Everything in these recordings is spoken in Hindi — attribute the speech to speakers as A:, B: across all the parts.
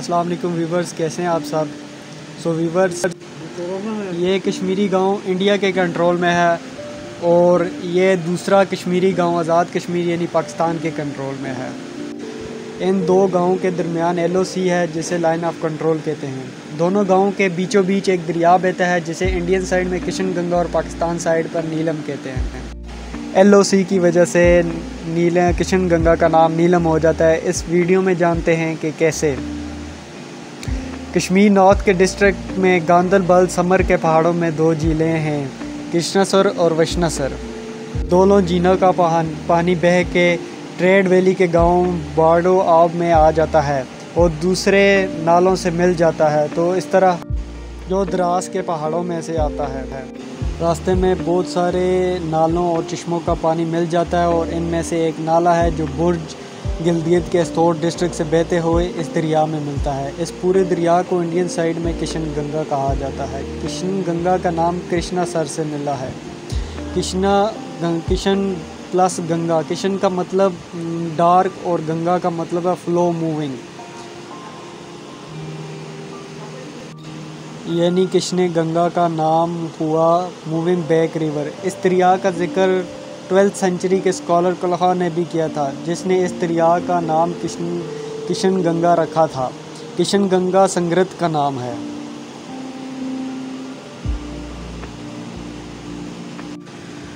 A: अस्सलाम वालेकुम वीवर्स कैसे हैं आप सब? सो वीवर्स ये कश्मीरी गाँव इंडिया के कंट्रोल में है और ये दूसरा कश्मीरी गाँव, आज़ाद कश्मीर यानी पाकिस्तान के कंट्रोल में है। इन दो गाँव के दरमियान एलओसी है, जिसे लाइन ऑफ़ कंट्रोल कहते हैं। दोनों गाँव के बीचों बीच एक दरिया बहता है, जिसे इंडियन साइड में किशन गंगा और पाकिस्तान साइड पर नीलम कहते हैं। एलओसी की वजह से नीले किशन गंगा का नाम नीलम हो जाता है। इस वीडियो में जानते हैं कि कैसे कश्मीर नॉर्थ के डिस्ट्रिक्ट में गांधरबल समर के पहाड़ों में दो झीलें हैं कृष्णासर और वैष्णासर दोनों झीलों का पानी बह के ट्रेड वैली के गाँव बाडो आब में आ जाता है और दूसरे नालों से मिल जाता है। तो इस तरह जो द्रास के पहाड़ों में से आता है। रास्ते में बहुत सारे नालों और चश्मों का पानी मिल जाता है और इनमें से एक नाला है जो बुर्ज गिलदियत के स्तोर डिस्ट्रिक्ट से बहते हुए इस दरिया में मिलता है। इस पूरे दरिया को इंडियन साइड में किशन गंगा कहा जाता है। किशन गंगा का नाम कृष्णा सर से मिला है। कृष्णा किशन प्लस गंगा। किशन का मतलब डार्क और गंगा का मतलब है फ्लो मूविंग। यानी किशन गंगा का नाम हुआ? Moving back river. इस दरिया का ज़िक्र ट्वेल्थ सेंचुरी के स्कॉलर कलहा ने भी किया था, जिसने इस दरिया का नाम किशन किशन गंगा रखा था। किशन गंगा संग्रत का नाम है।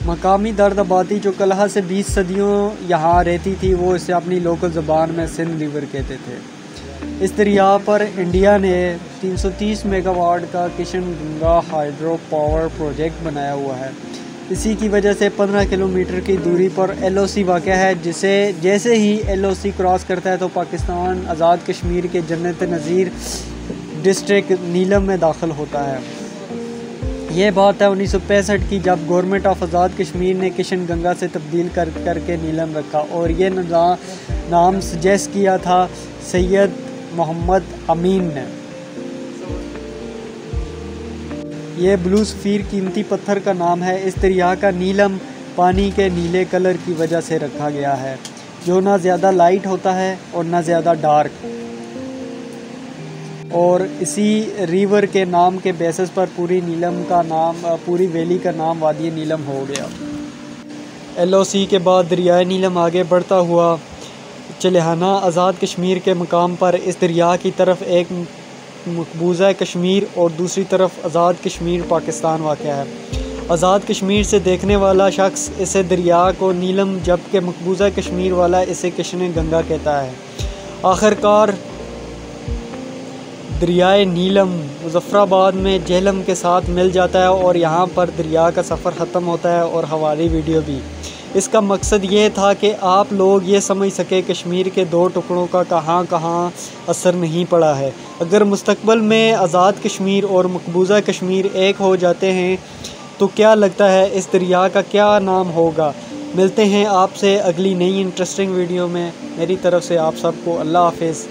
A: मकामी दर्द आबादी जो कलहा से 20 सदियों यहाँ रहती थी, वो इसे अपनी लोकल ज़बान में सिंध रिवर कहते थे। इस दरिया पर इंडिया ने 330 मेगावाट का Kishan Ganga hydro power project बनाया हुआ है। इसी की वजह से 15 किलोमीटर की दूरी पर एलओसी वाक़ है, जिसे जैसे ही एलओसी क्रॉस करता है तो पाकिस्तान, आज़ाद कश्मीर के जन्नत नज़ीर डिस्ट्रिक्ट नीलम में दाखिल होता है। ये बात है उन्नीस सौ पैंसठ की, जब गवर्नमेंट ऑफ़ आज़ाद कश्मीर ने किशन गंगा से तब्दील कर, करके नीलम रखा और ये नाम सजेस्ट किया था सैयद मोहम्मद अमीन ने। यह ब्लू सफ़ीर कीमती पत्थर का नाम है। इस दरिया का नीलम पानी के नीले कलर की वजह से रखा गया है, जो ना ज़्यादा लाइट होता है और ना ज़्यादा डार्क और इसी रिवर के नाम के बेसिस पर पूरी नीलम का नाम, पूरी वैली का नाम वादी नीलम हो गया। एलओसी के बाद दरियाए नीलम आगे बढ़ता हुआ, चलहाना आज़ाद कश्मीर के मकाम पर इस दरिया की तरफ़ एक मकबूजा कश्मीर और दूसरी तरफ़ आज़ाद कश्मीर पाकिस्तान वाक़ है। आज़ाद कश्मीर से देखने वाला शख्स इसे दरिया को नीलम जबकि मकबूजा कश्मीर वाला इसे किशन गंगा कहता है। आखिरकार दरियाए नीलम मुजफ़राबाद में जहलम के साथ मिल जाता है और यहाँ पर दरिया का सफ़र ख़त्म होता है और हमारी वीडियो भी। इसका मकसद ये था कि आप लोग ये समझ सकें कश्मीर के दो टुकड़ों का कहाँ कहाँ असर नहीं पड़ा है। अगर मुस्तकबल में आज़ाद कश्मीर और मकबूजा कश्मीर एक हो जाते हैं तो क्या लगता है इस दरिया का क्या नाम होगा? मिलते हैं आपसे अगली नई इंटरेस्टिंग वीडियो में। मेरी तरफ़ से आप सबको अल्लाह हाफिज़।